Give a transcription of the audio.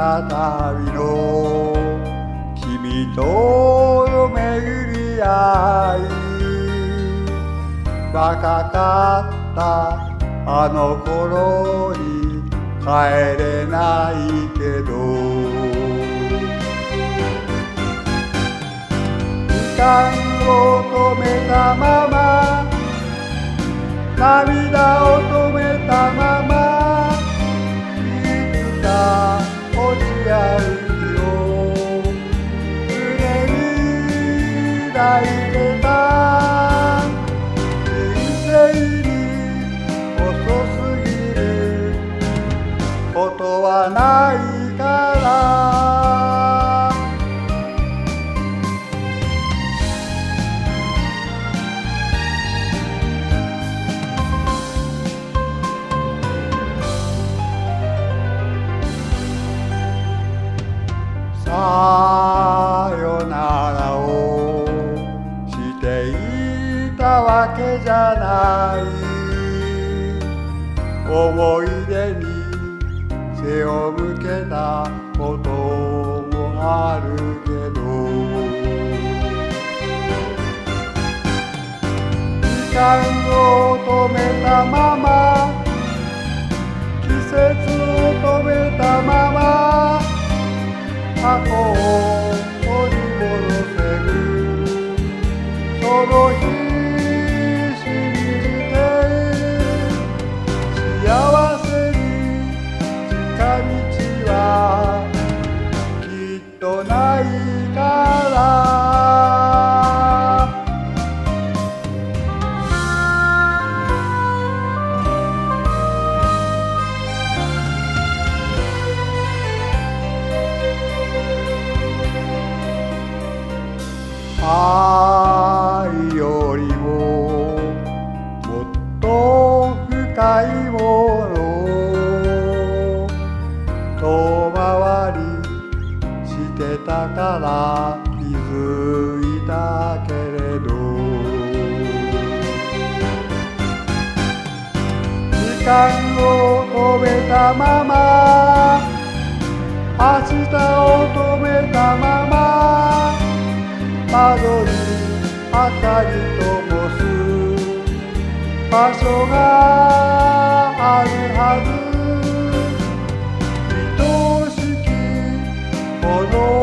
旅の。君との巡り合い。若かったあの頃に帰れないけど。時間を止めたまま。涙を抱いてた人生に遅すぎることはないからわけじゃない。思い出に背を向けたこともあるけど。時間を止めたまま季節を止めたまま愛よりももっと深いもの遠回りしてたから気づいたけれど。時間を止めたまま明日を止めたまま窓に明かりともす。場所があるはず。愛しきこの